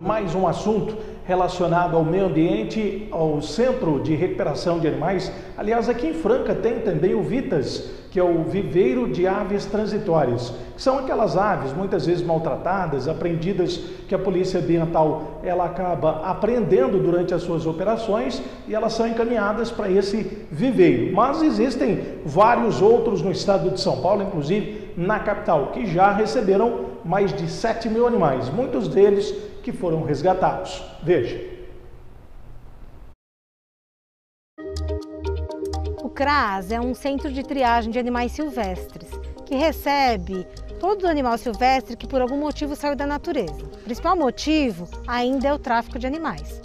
Mais um assunto relacionado ao meio ambiente, ao Centro de Recuperação de Animais. Aliás, aqui em Franca tem também o Vitas, que é o viveiro de aves transitórias. São aquelas aves muitas vezes maltratadas, apreendidas que a Polícia Ambiental ela acaba apreendendo durante as suas operações e elas são encaminhadas para esse viveiro. Mas existem vários outros no estado de São Paulo, inclusive na capital, que já receberam mais de 7 mil animais, muitos deles que foram resgatados. Veja. O CRAS é um centro de triagem de animais silvestres que recebe todo animal silvestre que por algum motivo saiu da natureza. O principal motivo ainda é o tráfico de animais.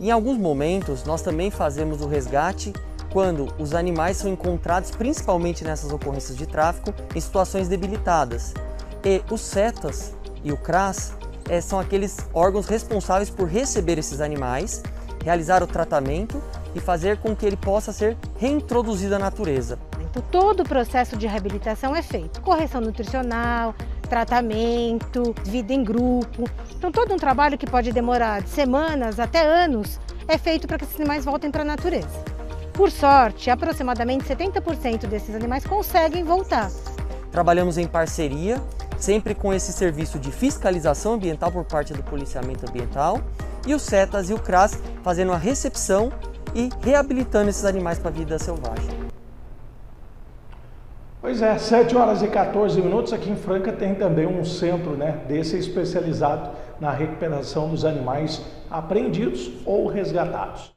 Em alguns momentos, nós também fazemos o resgate quando os animais são encontrados, principalmente nessas ocorrências de tráfico, em situações debilitadas. E os CETAS e o CRAS é, são aqueles órgãos responsáveis por receber esses animais, realizar o tratamento e fazer com que ele possa ser reintroduzido à natureza. Então, todo o processo de reabilitação é feito. Correção nutricional, tratamento, vida em grupo. Então, todo um trabalho que pode demorar de semanas até anos é feito para que esses animais voltem para a natureza. Por sorte, aproximadamente 70% desses animais conseguem voltar. Trabalhamos em parceria sempre com esse serviço de fiscalização ambiental por parte do policiamento ambiental e o CETAS e o CRAS fazendo a recepção e reabilitando esses animais para a vida selvagem. Pois é, 7 horas e 14 minutos aqui em Franca tem também um centro né, desse especializado na recuperação dos animais apreendidos ou resgatados.